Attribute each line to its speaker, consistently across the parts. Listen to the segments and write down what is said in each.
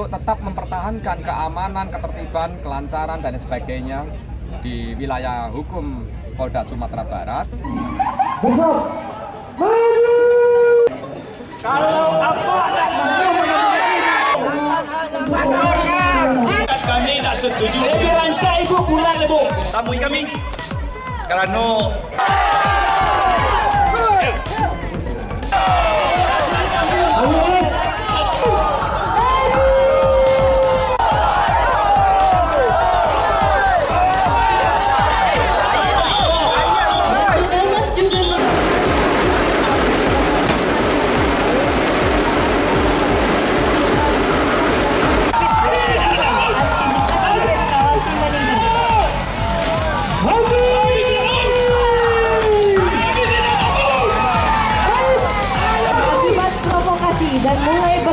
Speaker 1: untuk tetap mempertahankan keamanan, ketertiban, kelancaran dan sebagainya di wilayah hukum Polda Sumatera Barat.
Speaker 2: kami tak setuju. Lebih rancak ibu bulan ibu. Tamui kami. Kerana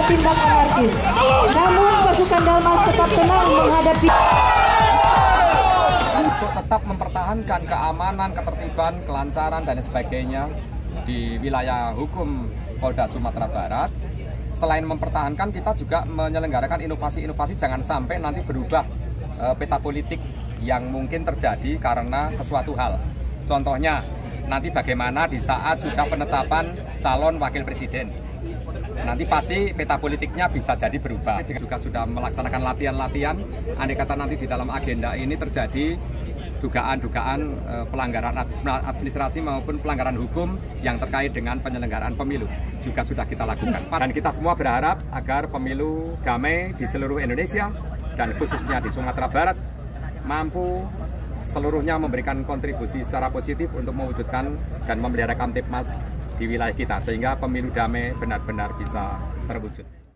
Speaker 3: bertindak anarkis. Namun pasukan Dalmas tetap tenang menghadapi
Speaker 1: untuk tetap mempertahankan keamanan, ketertiban, kelancaran dan sebagainya di wilayah hukum Polda Sumatera Barat. Selain mempertahankan, kita juga menyelenggarakan inovasi-inovasi jangan sampai nanti berubah eh, peta politik yang mungkin terjadi karena sesuatu hal. Contohnya, nanti bagaimana di saat sudah penetapan calon wakil presiden. Nanti pasti peta politiknya bisa jadi berubah. Juga sudah melaksanakan latihan-latihan. Andai kata nanti di dalam agenda ini terjadi dugaan-dugaan eh, pelanggaran administrasi maupun pelanggaran hukum yang terkait dengan penyelenggaraan pemilu juga sudah kita lakukan. Dan kita semua berharap agar pemilu damai di seluruh Indonesia dan khususnya di Sumatera Barat mampu seluruhnya memberikan kontribusi secara positif untuk mewujudkan dan memelihara Kamtipmas di wilayah kita sehingga pemilu damai benar-benar bisa terwujud.